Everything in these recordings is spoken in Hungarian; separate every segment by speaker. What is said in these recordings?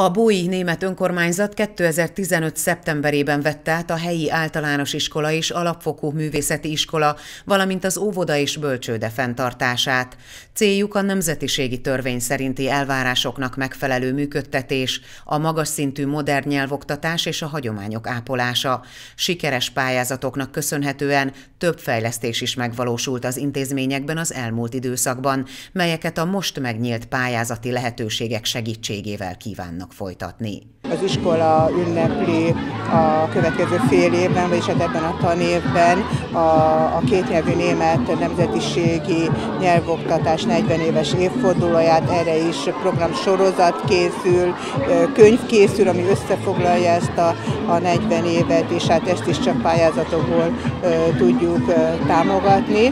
Speaker 1: A Bói Német Önkormányzat 2015. szeptemberében vette át a helyi általános iskola és alapfokú művészeti iskola, valamint az óvoda és bölcsőde fenntartását. Céljuk a nemzetiségi törvény szerinti elvárásoknak megfelelő működtetés, a magas szintű modern nyelvoktatás és a hagyományok ápolása. Sikeres pályázatoknak köszönhetően több fejlesztés is megvalósult az intézményekben az elmúlt időszakban, melyeket a most megnyílt pályázati lehetőségek segítségével kívánnak fognak folytatni.
Speaker 2: Az iskola ünnepli a következő fél évben, vagyis hát ebben a tanévben a, a kétnyelvű német nemzetiségi nyelvoktatás 40 éves évfordulóját, erre is program sorozat készül, könyv készül, ami összefoglalja ezt a, a 40 évet, és hát ezt is csak pályázatokból tudjuk támogatni.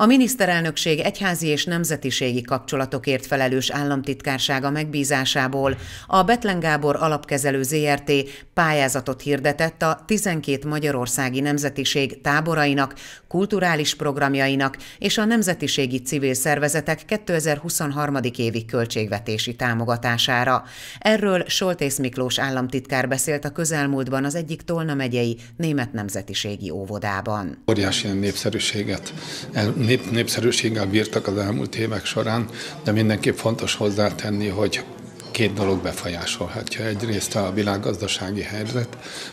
Speaker 1: A miniszterelnökség egyházi és nemzetiségi kapcsolatokért felelős államtitkársága megbízásából a Betlen Gábor alapkezelő ZRT pályázatot hirdetett a 12 magyarországi nemzetiség táborainak, kulturális programjainak és a nemzetiségi civil szervezetek 2023. évi költségvetési támogatására. Erről Soltész Miklós államtitkár beszélt a közelmúltban az egyik Tolna megyei német nemzetiségi óvodában.
Speaker 3: Óriási népszerűséget nép, népszerűséggel bírtak az elmúlt évek során, de mindenképp fontos hozzátenni, hogy két dolog befolyásolhatja. Egyrészt a világgazdasági helyzet,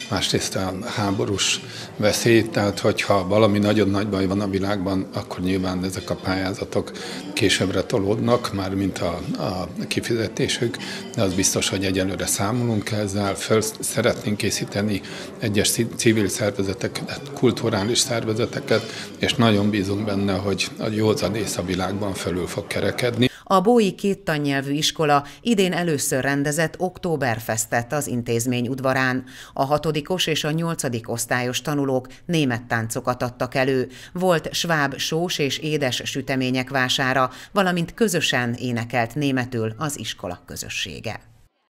Speaker 3: másrészt a háborús veszély, tehát hogyha valami nagyon nagy baj van a világban, akkor nyilván ezek a pályázatok későbbre tolódnak, már mint a, a kifizetésük, de az biztos, hogy egyelőre számolunk ezzel, föl szeretnénk készíteni egyes civil szervezeteket, kulturális szervezeteket, és nagyon bízunk benne, hogy a józanész a világban fölül fog kerekedni.
Speaker 1: A Bói két tannyelvű iskola idén először rendezett Októberfestet az intézmény udvarán. A hatodikos és a nyolcadik osztályos tanulók német táncokat adtak elő. Volt sváb sós és édes sütemények vására, valamint közösen énekelt németül az iskola közössége.